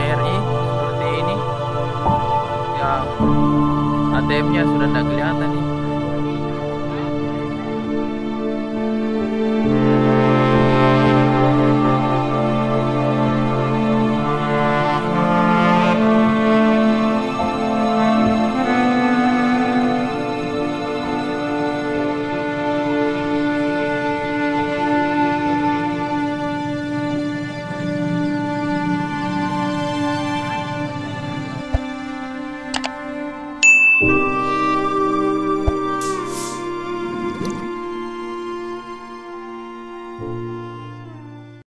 BRI seperti ini. Yang ATM-nya sudah tidak kelihatan nih.